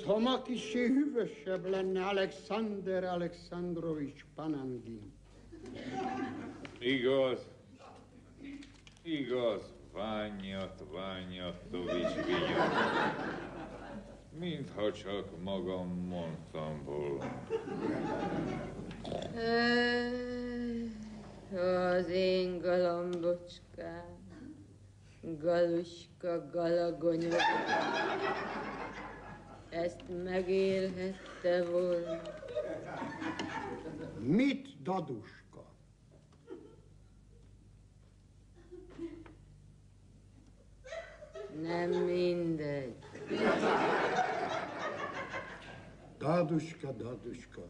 Mintha ma kicsi hűvösebb lenne Alexander Alexandrovics Panangin. Igaz. Igaz, Ványat, Ványatovics vigyat. Mintha csak magam mondtam volna. Az én galambocskám, galuska galagonyog, ezt megélhette volna. Mit, daduska? Nem mindegy. Daduska, daduska.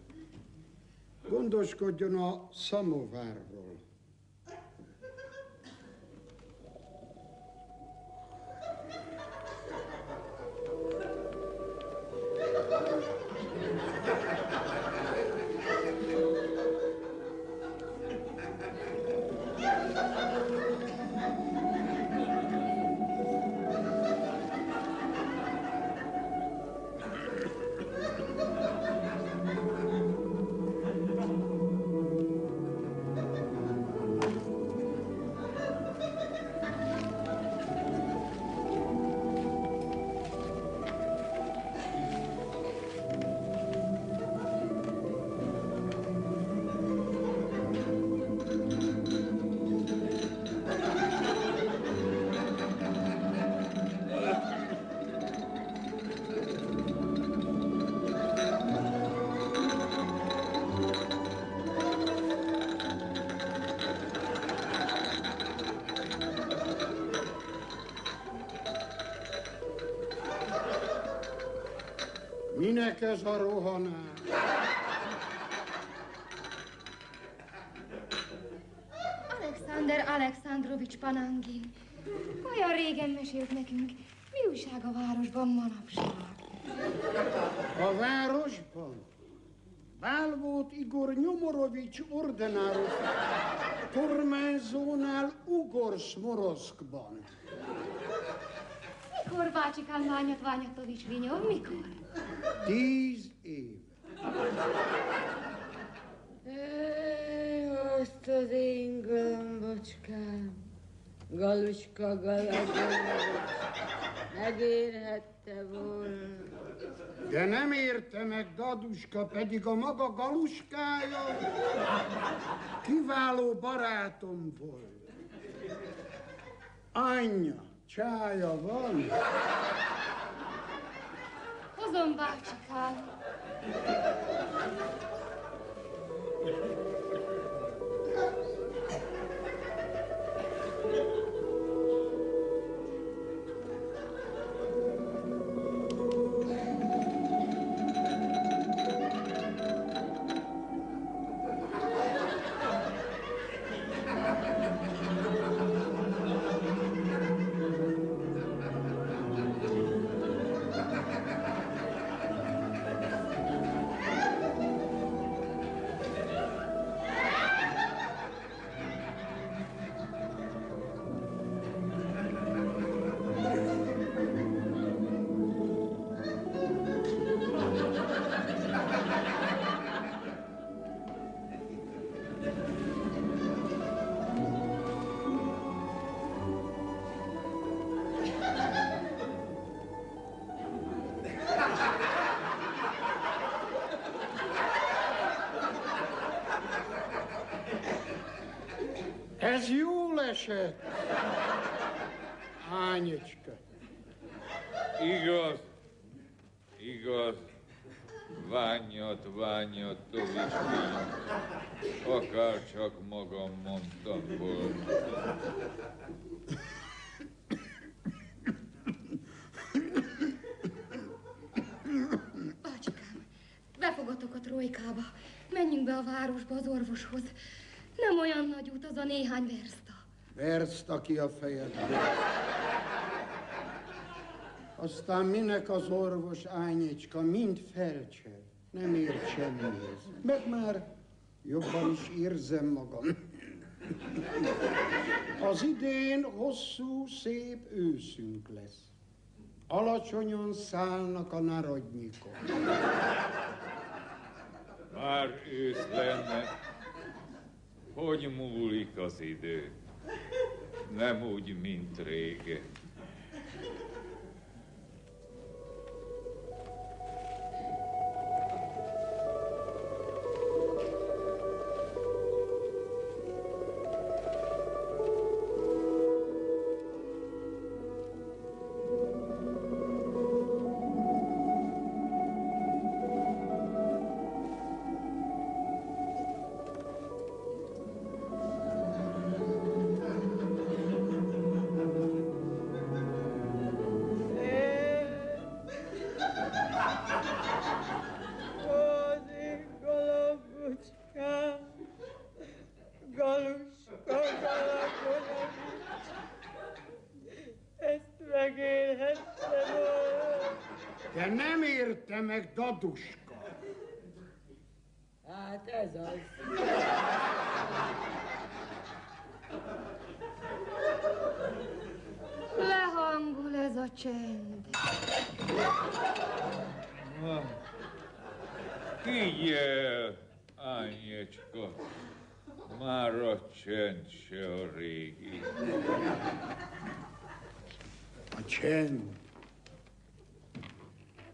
Gondoskodjon a szamovárról. Minek ez a rohanás? Alexander Alexandrovics Panangin. Olyan régen mesélt nekünk. Mi újság a városban manapság? A városban? Bál volt Igor Nyomorovics ordináros kormányzónál Ugorszmoroszkban. Mikor bácsikám Ványat Ványatovics Vinyom? Mikor? Tíz év. Éj, azt az én galambocskám, galuska galagonyog, megérhette volna. De nem érte meg Daduska, pedig a maga galuskája kiváló barátom volt. Anyja, csája van? Hozom bácsikám. Ez jól esett. Ányicska. Igaz, igaz, Ványat, Ványat, vinyat. Akár csak magam mondtam volna. Bácsikám, befogatok a trojkába. Menjünk be a városba az orvoshoz. Olyan nagy út az a néhány verszta. Verszta ki a fejedbe. Aztán minek az orvos ányicska, mind felcser. Nem ért semmihez. Meg már jobban is érzem magam. Az idén hosszú, szép őszünk lesz. Alacsonyan szállnak a narodnyikok. Már ősz lenne. Hogy múlik az idő? Nem úgy, mint régen. Nem érte meg, daduska. Hát ez az. Lehangol ez a csend. Kigyel, Ányecska, már a csend se a régi. A csend.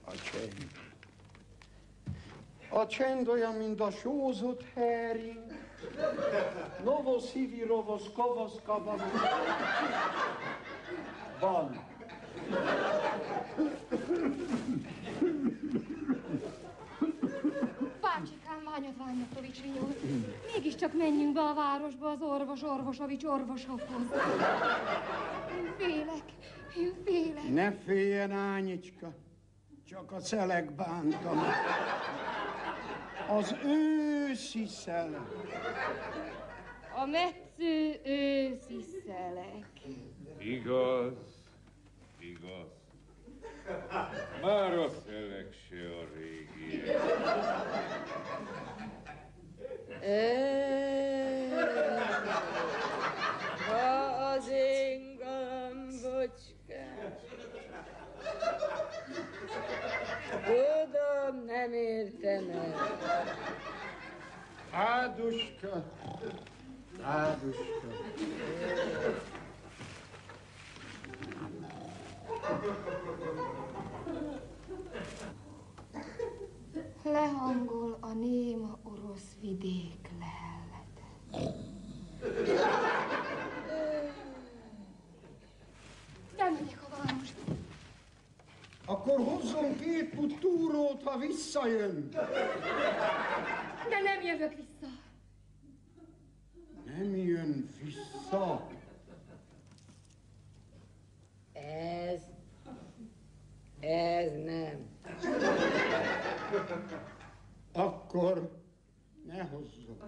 A csend. A csend olyan, mint a sózott hering. Novosz, hivi, rovosz, kovosz, kavasz. Van. Bácsikám. Mégiscsak menjünk be a városba az orvos Orvosovics orvosokhoz. Én félek, én félek. Ne féljen, Ányicska. Csak a szelek bántam. Az őszi szelek. A metsző őszi tane. Aduşka. Aduşka. Akkor hozzon két put túrót, ha visszajön. De nem jövök vissza. Nem jön vissza. Ez, ez nem. Akkor ne hozzon.